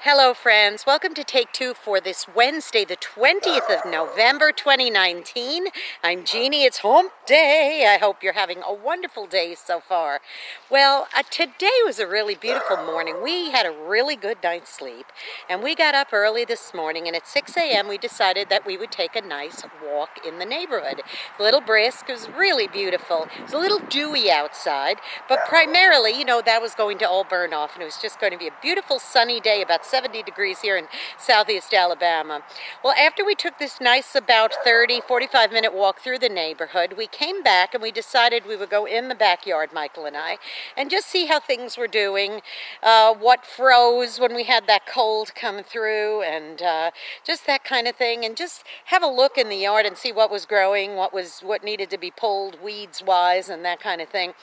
Hello friends, welcome to Take Two for this Wednesday, the 20th of November 2019. I'm Jeanne, it's hump day. I hope you're having a wonderful day so far. Well, uh, today was a really beautiful morning. We had a really good night's sleep and we got up early this morning and at 6 a.m. we decided that we would take a nice walk in the neighborhood. A little brisk, it was really beautiful. It was a little dewy outside, but primarily, you know, that was going to all burn off and it was just going to be a beautiful sunny day about 70 degrees here in southeast Alabama. Well, after we took this nice about 30, 45 minute walk through the neighborhood, we came back and we decided we would go in the backyard, Michael and I, and just see how things were doing, uh, what froze when we had that cold come through, and uh, just that kind of thing, and just have a look in the yard and see what was growing, what was what needed to be pulled weeds-wise, and that kind of thing.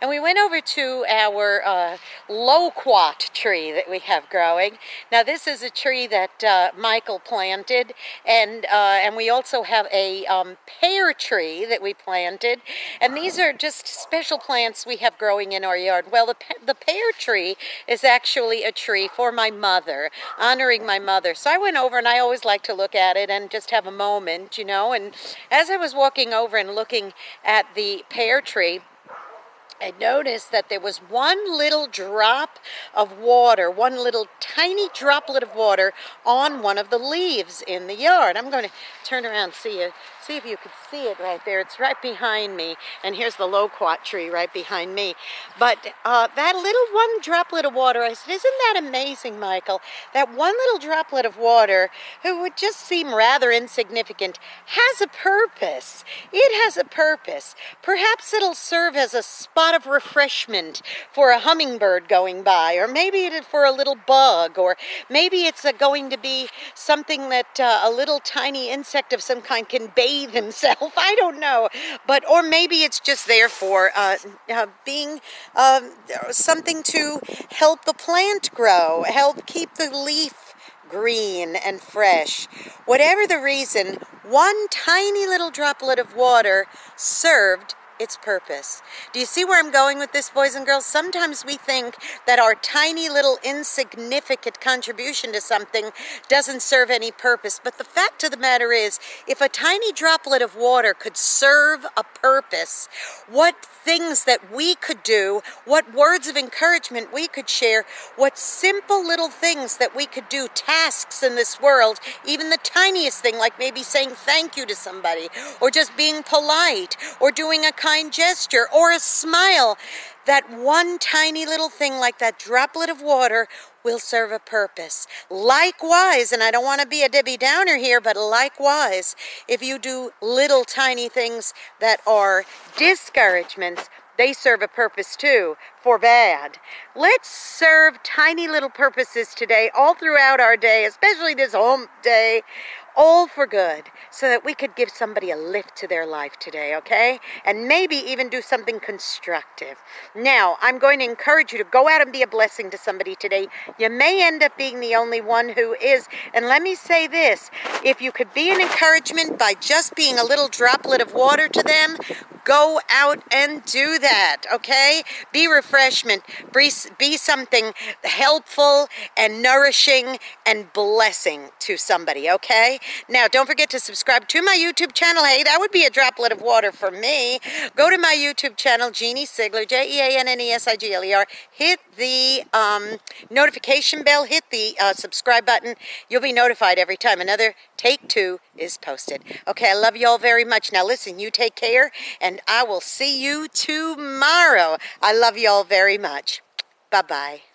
And we went over to our uh, loquat tree that we have growing. Now this is a tree that uh, Michael planted, and uh, and we also have a um, pear tree that we planted. And these are just special plants we have growing in our yard. Well, the, the pear tree is actually a tree for my mother, honoring my mother. So I went over and I always like to look at it and just have a moment, you know. And as I was walking over and looking at the pear tree, I noticed that there was one little drop of water, one little tiny droplet of water on one of the leaves in the yard. I'm going to turn around and see it, see if you can see it right there. It's right behind me, and here's the loquat tree right behind me. But uh, that little one droplet of water, I said, isn't that amazing, Michael? That one little droplet of water, who would just seem rather insignificant, has a purpose. It has a purpose. Perhaps it'll serve as a spot of refreshment for a hummingbird going by, or maybe it's for a little bug, or maybe it's going to be something that uh, a little tiny insect of some kind can bathe himself. I don't know, but or maybe it's just there for uh, uh, being um, something to help the plant grow, help keep the leaf green and fresh. Whatever the reason, one tiny little droplet of water served its purpose. Do you see where I'm going with this, boys and girls? Sometimes we think that our tiny little insignificant contribution to something doesn't serve any purpose. But the fact of the matter is, if a tiny droplet of water could serve a purpose, what things that we could do, what words of encouragement we could share, what simple little things that we could do, tasks in this world, even the tiniest thing, like maybe saying thank you to somebody, or just being polite, or doing a kind gesture or a smile, that one tiny little thing like that droplet of water will serve a purpose. Likewise, and I don't want to be a Debbie Downer here, but likewise, if you do little tiny things that are discouragements, they serve a purpose too for bad. Let's serve tiny little purposes today, all throughout our day, especially this home day, all for good, so that we could give somebody a lift to their life today, okay? And maybe even do something constructive. Now, I'm going to encourage you to go out and be a blessing to somebody today. You may end up being the only one who is. And let me say this if you could be an encouragement by just being a little droplet of water to them, go out and do that, okay? Be refreshment, be, be something helpful and nourishing and blessing to somebody, okay? Now, don't forget to subscribe to my YouTube channel. Hey, that would be a droplet of water for me. Go to my YouTube channel, Jeanne Sigler, J-E-A-N-N-E-S-I-G-L-E-R. Hit the um, notification bell, hit the uh, subscribe button. You'll be notified every time another Take Two is posted. Okay, I love you all very much. Now, listen, you take care, and I will see you tomorrow. I love you all very much. Bye-bye.